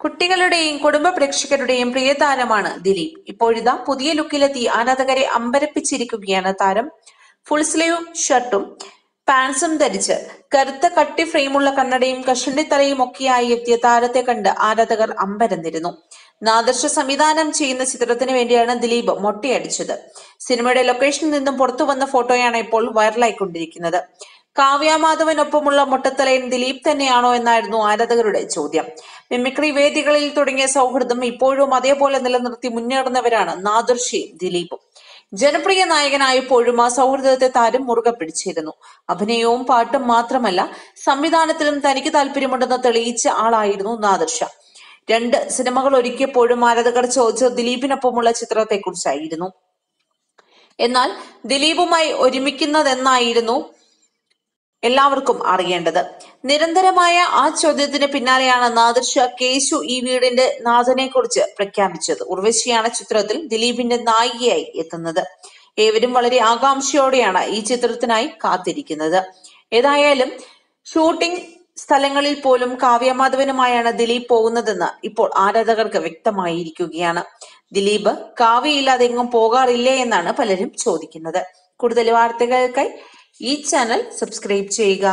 കുട്ടികളുടെയും കുടുംബ പ്രേക്ഷകരുടെയും പ്രിയ താരമാണ് ദിലീപ്. ഇപ്പോഴിതാ പുതിയ ലുക്കിലെത്തി ആരാധകരെ അമ്പരപ്പിച്ചിരിക്കുകയാണ് താരം. ഫുൾ സ്ലീവ് ഷർട്ടും പാൻസും ധരിച്ച് കറുത്ത കട്ടി ഫ്രെയിമുള്ള കണ്ണടയും കഷണ്ടി തലയും ഒക്കെയായി എത്തിയ താരത്തെ കണ്ട് ആരാധകർ അമ്പരന്നിരുന്നു. നാദർശ സംവിധാനം ചെയ്യുന്ന ചിത്രത്തിന് വേണ്ടിയാണ് ദിലീപ് മൊട്ടയടിച്ചത്. സിനിമയുടെ ലൊക്കേഷനിൽ നിന്നും പുറത്തു വന്ന ഫോട്ടോയാണ് ഇപ്പോൾ വൈറലായിക്കൊണ്ടിരിക്കുന്നത് കാവ്യ മുട്ടത്തലയൻ മൊട്ടത്തലയൻ ദിലീപ് തന്നെയാണോ എന്നായിരുന്നു ആരാധകരുടെ ചോദ്യം. മിമിക്രി വേദികളിൽ തുടങ്ങിയ സൗഹൃദം ഇപ്പോഴും അതേപോലെ നിലനിർത്തി മുന്നേറുന്നവരാണ് നാദർശിയും ദിലീപും. ജനപ്രിയ നായകനായപ്പോഴും ആ സൗഹൃദത്തെ താരം മുറുകെ പിടിച്ചിരുന്നു. അഭിനയവും പാട്ടും മാത്രമല്ല സംവിധാനത്തിലും തനിക്ക് താല്പര്യമുണ്ടെന്ന് തെളിയിച്ച ആളായിരുന്നു നാദർശ. രണ്ട് സിനിമകൾ ഒരുക്കിയപ്പോഴും ആരാധകർ ചോദിച്ചത് ദിലീപിനൊപ്പമുള്ള ചിത്രത്തെക്കുറിച്ചായിരുന്നു. എന്നാൽ ദിലീപുമായി ഒരുമിക്കുന്നതെന്നായിരുന്നു എല്ലാവർക്കും അറിയേണ്ടത്. നിരന്തരമായ ആ ചോദ്യത്തിന് പിന്നാലെയാണ് നാദിർഷ കേശു ഈ വീടിന്റെ നാഥനെ കുറിച്ച് പ്രഖ്യാപിച്ചത്. ഉർവശിയാണ് ചിത്രത്തിൽ ദിലീപിന്റെ നായികയായി എത്തുന്നത്. ഏവരും വളരെ ആകാംക്ഷയോടെയാണ് ഈ ചിത്രത്തിനായി കാത്തിരിക്കുന്നത്. ഏതായാലും ഷൂട്ടിംഗ് സ്ഥലങ്ങളിൽ പോലും കാവ്യമാധവനുമായാണ് ദിലീപ് പോകുന്നതെന്ന് ഇപ്പോൾ ആരാധകർക്ക് വ്യക്തമായിരിക്കുകയാണ്. ദിലീപ് കാവ്യയില്ലാതെ എങ്ങും പോകാറില്ലേ എന്നാണ് പലരും ചോദിക്കുന്നത്. കൂടുതൽ വാർത്തകൾക്കായി ഈ ചാനൽ സബ്സ്ക്രൈബ് ചെയ്യുക.